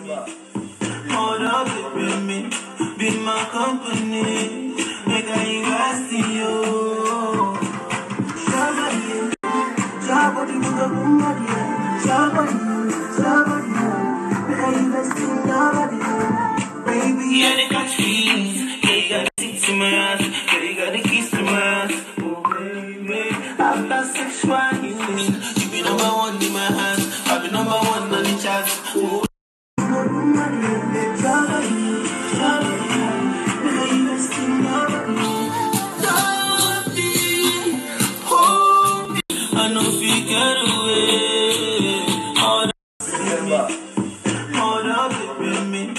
Hold up, baby, me, be my company. Make in you. In got feelings. Yeah, you got seats in my ass. You got the keys to my ass. Oh, baby, sexual you be number one in my heart. I be number one on the charts. I know if you away. Hold up, hold up, baby,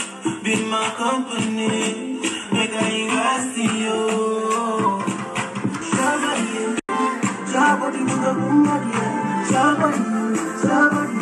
be my company. Make I invest in you. Somebody, somebody, somebody, somebody.